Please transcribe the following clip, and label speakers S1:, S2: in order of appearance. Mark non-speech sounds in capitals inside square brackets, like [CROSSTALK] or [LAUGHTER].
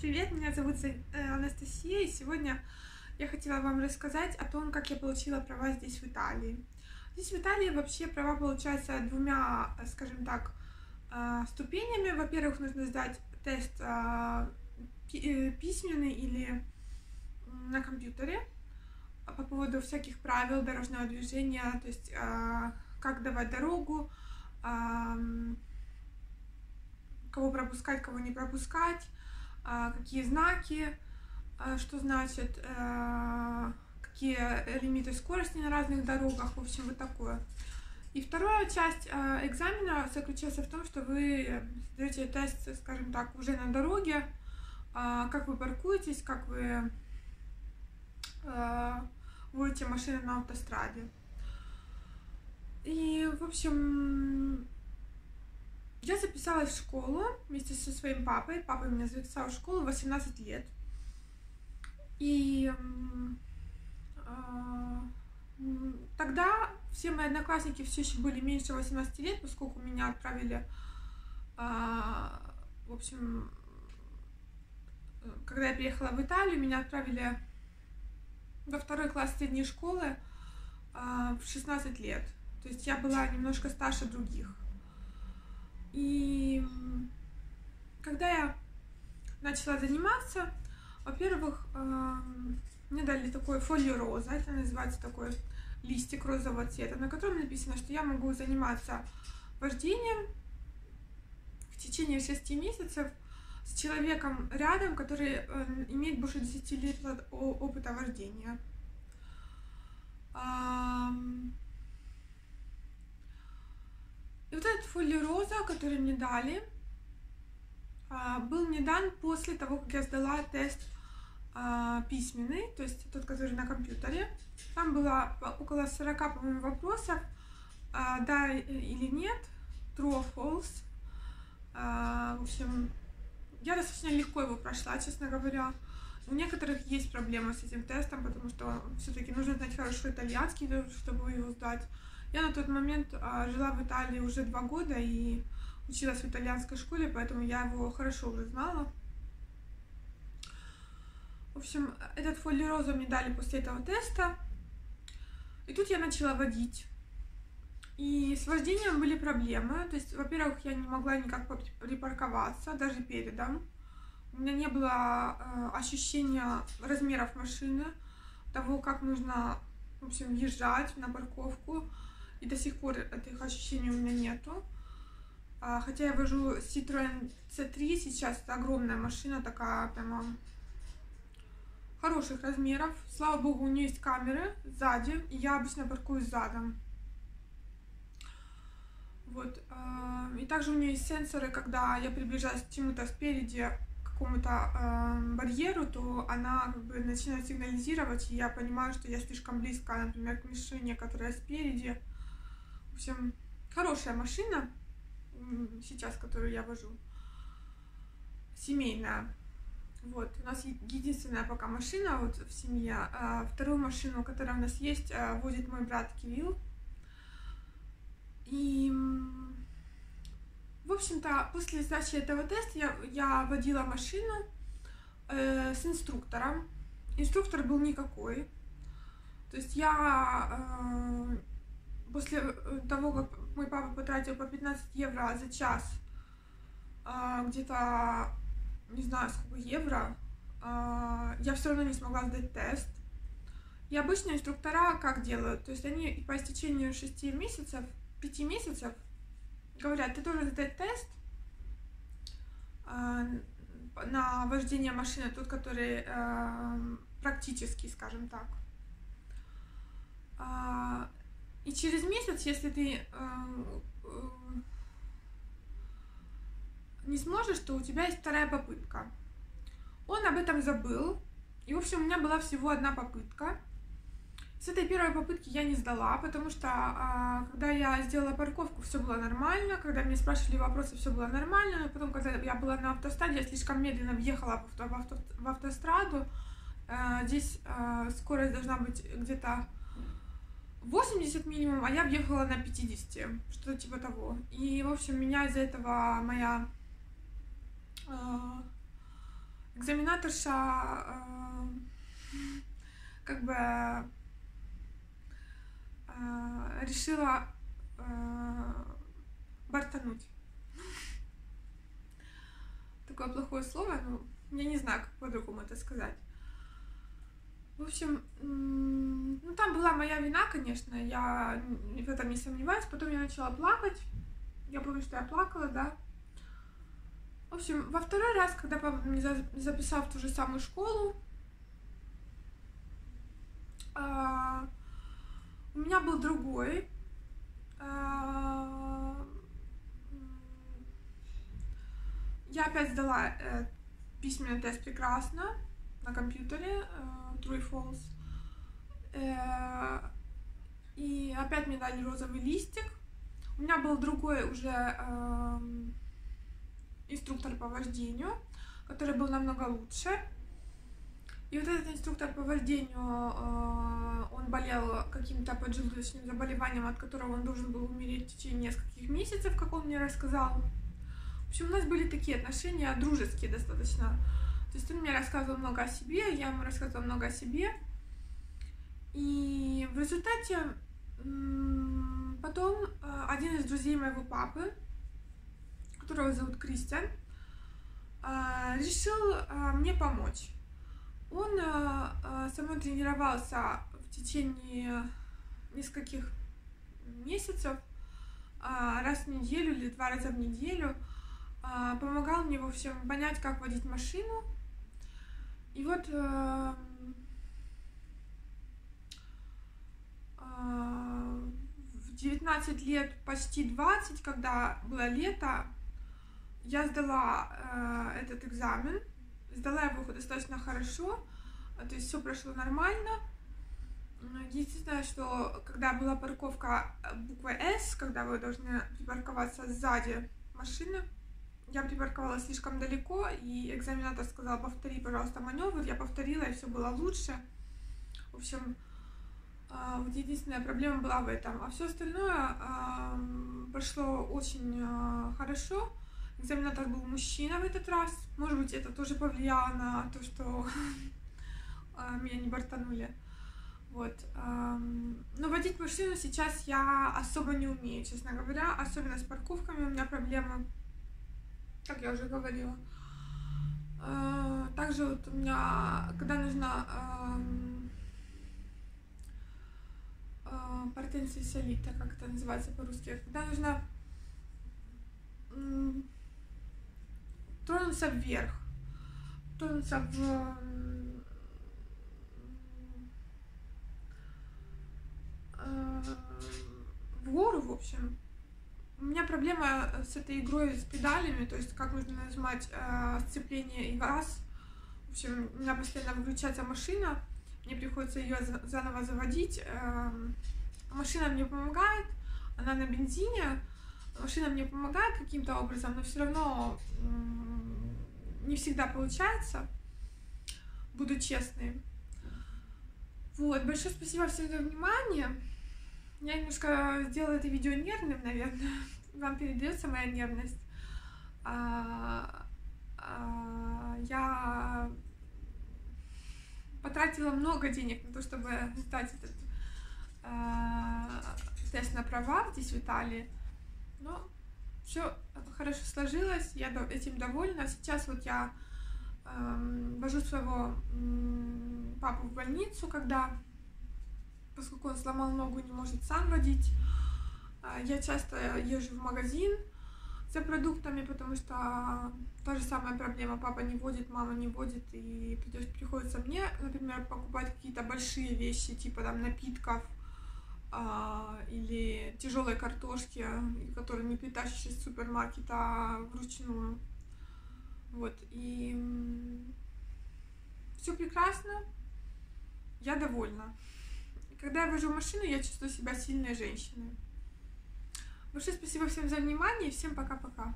S1: Привет, меня зовут э, Анастасия, и сегодня я хотела вам рассказать о том, как я получила права здесь, в Италии. Здесь, в Италии, вообще права получаются двумя, скажем так, э, ступенями. Во-первых, нужно сдать тест э, письменный или на компьютере по поводу всяких правил дорожного движения, то есть как давать дорогу, кого пропускать, кого не пропускать, а, какие знаки, а, что значит, э, какие лимиты скорости на разных дорогах, в общем, вот такое. И вторая часть э, экзамена заключается в том, что вы сдаете тест, скажем так, уже на дороге, а, как вы паркуетесь, как вы водите машины на автостраде. И, в общем, я записалась в школу вместе со своим папой. Папа меня записал в школу в 18 лет. И э, тогда все мои одноклассники все еще были меньше 18 лет, поскольку меня отправили, э, в общем, когда я приехала в Италию, меня отправили во второй класс средней школы э, в 16 лет. То есть я была немножко старше других. И когда я начала заниматься, во-первых, эм, мне дали такой фолио роза, это называется такой листик розового цвета, на котором написано, что я могу заниматься вождением в течение шести месяцев с человеком рядом, который э, имеет больше 10 лет опыта вождения. И вот этот фоли роза, который мне дали, а, был мне дан после того, как я сдала тест а, письменный, то есть тот, который на компьютере. Там было около 40, по-моему, вопросов, а, да или нет, true or false. В общем, я достаточно легко его прошла, честно говоря. У некоторых есть проблемы с этим тестом, потому что все-таки нужно знать хорошо итальянский, чтобы его сдать. Я на тот момент а, жила в Италии уже два года и училась в итальянской школе, поэтому я его хорошо уже знала. В общем, этот фолиорозу мне дали после этого теста. И тут я начала водить. И с вождением были проблемы. То есть, во-первых, я не могла никак припарковаться, даже передом. У меня не было э, ощущения размеров машины, того, как нужно, в общем, езжать на парковку. И до сих пор этих ощущений у меня нету. А, хотя я вожу Citroen C3, сейчас это огромная машина, такая прямо хороших размеров. Слава богу, у нее есть камеры сзади, и я обычно паркуюсь задом. Вот. А, и также у нее есть сенсоры, когда я приближаюсь к чему-то спереди, какому-то э, барьеру, то она как бы начинает сигнализировать, и я понимаю, что я слишком близко, например, к машине, которая спереди общем, хорошая машина сейчас, которую я вожу. Семейная. Вот, у нас единственная пока машина вот в семье. А вторую машину, которая у нас есть, а, водит мой брат Кирилл. И, в общем-то, после сдачи этого теста я, я водила машину э, с инструктором. Инструктор был никакой. То есть я э, после э, того, как мой папа потратил по 15 евро за час, а, где-то, не знаю, сколько евро, а, я все равно не смогла сдать тест. И обычно инструктора как делают? То есть они по истечению 6 месяцев, 5 месяцев говорят, ты должен сдать тест а, на вождение машины, тот, который практический, скажем так. И через месяц, если ты э, э, не сможешь, то у тебя есть вторая попытка. Он об этом забыл. И, в общем, у меня была всего одна попытка. С этой первой попытки я не сдала, потому что а, когда я сделала парковку, все было нормально. Когда мне спрашивали вопросы, все было нормально. Но потом, когда я была на автостраде, я слишком медленно въехала в, авто, в, авто, в автостраду. А, здесь а, скорость должна быть где-то 80 минимум, а я въехала на 50, что-то типа того. И, в общем, меня из-за этого моя э, экзаменаторша э, как бы э, решила э, бортануть. Такое плохое слово, ну, я не знаю, как по-другому это сказать. В общем, там была моя вина, конечно, я в этом не сомневаюсь. Потом я начала плакать. Я помню, что я плакала, да. В общем, во второй раз, когда папа меня записал в ту же самую школу, а, у меня был другой. А, я опять сдала э, письменный тест прекрасно на компьютере, э, True False. Э, и опять мне дали розовый листик. У меня был другой уже эм, инструктор по вождению, который был намного лучше. И вот этот инструктор по вождению, э, он болел каким-то поджелудочным заболеванием, от которого он должен был умереть в течение нескольких месяцев, как он мне рассказал. В общем, у нас были такие отношения дружеские достаточно. То есть он мне рассказывал много о себе, я ему рассказывала много о себе. И в результате потом э, один из друзей моего папы, которого зовут Кристиан, э, решил э, мне помочь. Он со мной тренировался в течение нескольких месяцев, раз в неделю или два раза в неделю, помогал мне, в общем, понять, как водить машину. И вот в 19 лет, почти 20, когда было лето, я сдала э, этот экзамен, сдала его достаточно хорошо, то есть все прошло нормально. Единственное, что когда была парковка буквой S, когда вы должны припарковаться сзади машины, я припарковалась слишком далеко, и экзаменатор сказал, повтори, пожалуйста, маневр. Я повторила, и все было лучше. В общем, а, вот единственная проблема была в этом. А все остальное прошло очень а, хорошо. Экзаменатор был мужчина в этот раз. Может быть, это тоже повлияло на то, что [LAUGHS] а, меня не бортанули. Вот. Но водить машину сейчас я особо не умею, честно говоря. Особенно с парковками у меня проблемы, как я уже говорила. Также вот у меня, когда нужно э, портенция солита, как это называется по-русски, когда нужно тронуться вверх, тронуться в э, в гору, в общем. У меня проблема с этой игрой с педалями, то есть как нужно нажимать э, сцепление и газ. В общем, у меня постоянно выключается машина, мне приходится ее заново заводить. Эм, машина мне помогает, она на бензине, машина мне помогает каким-то образом, но все равно не всегда получается, буду честной. Вот, большое спасибо всем за внимание. Я немножко сделала это видео нервным, наверное. [LAUGHS] Вам передается моя нервность. А, а, я потратила много денег на то, чтобы сдать этот э, тест на права здесь, в Италии. Но все хорошо сложилось, я этим довольна. Сейчас вот я э, вожу своего э, папу в больницу, когда, поскольку он сломал ногу, не может сам водить. Э, я часто езжу в магазин, за продуктами, потому что та же самая проблема. Папа не водит, мама не водит, и приходится мне, например, покупать какие-то большие вещи, типа там напитков, а, или тяжелой картошки, которые не притащишь из супермаркета вручную. Вот, и все прекрасно, я довольна. Когда я вожу машину, я чувствую себя сильной женщиной. Большое спасибо всем за внимание и всем пока-пока.